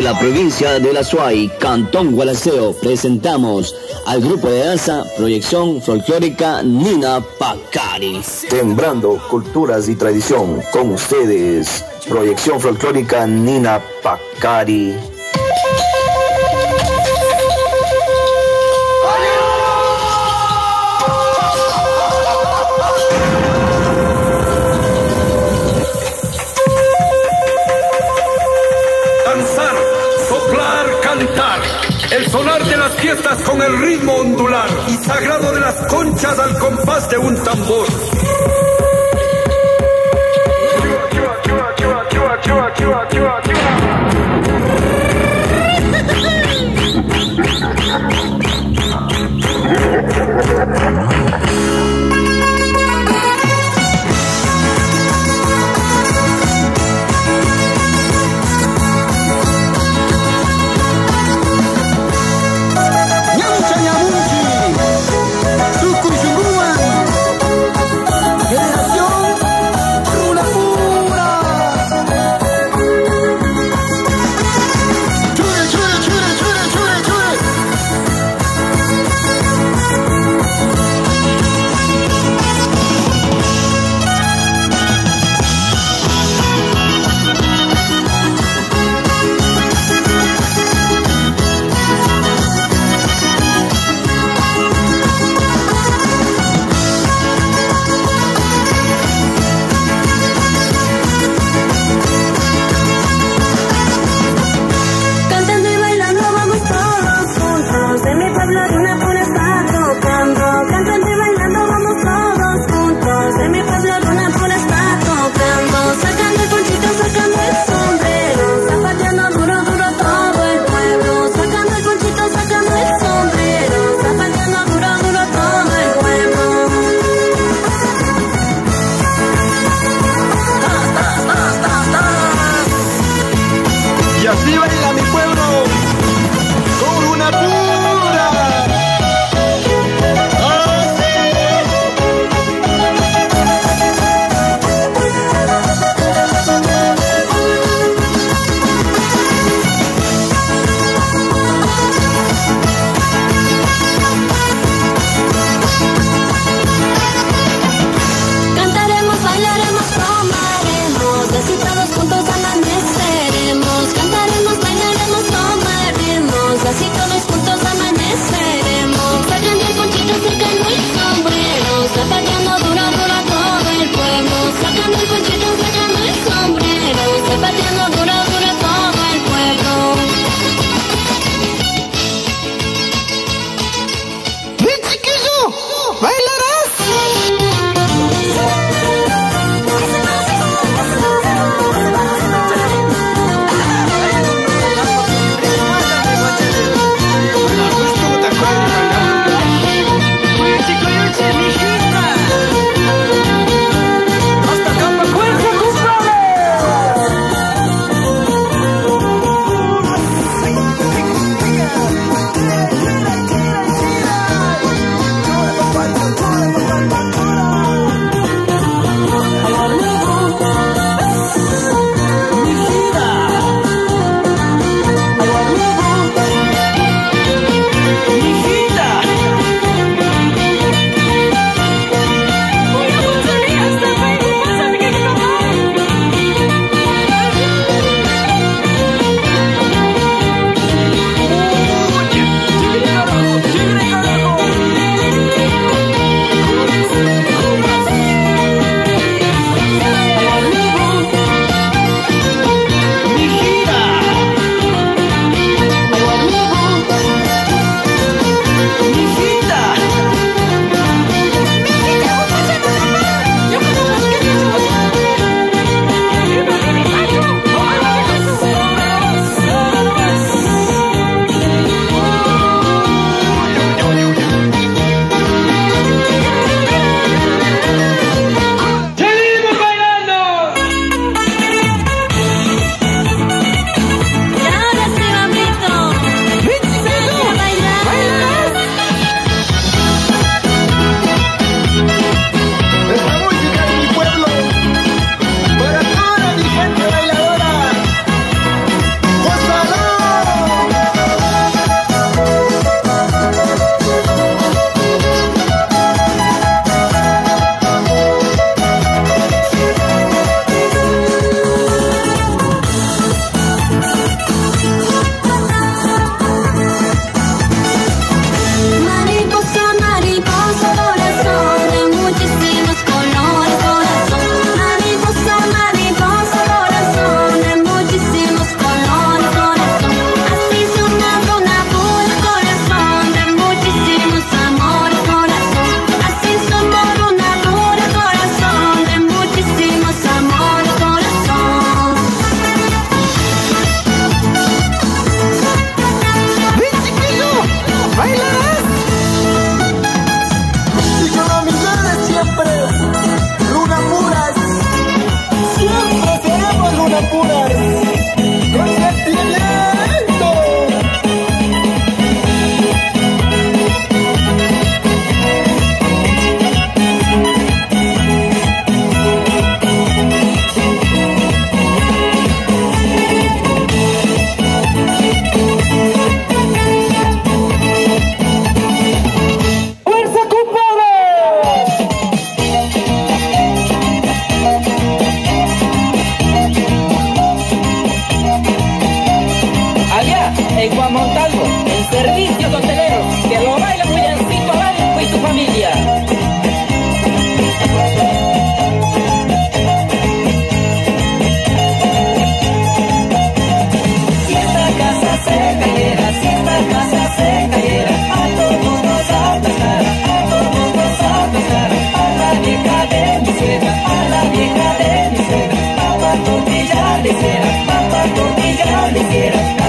de la provincia de La Suay, Cantón Gualaceo, presentamos al grupo de danza Proyección Folclórica Nina Pacari. Sembrando culturas y tradición con ustedes, Proyección Folclórica Nina Pacari. Y sagrado de las conchas al compás de un tambor. Tortilla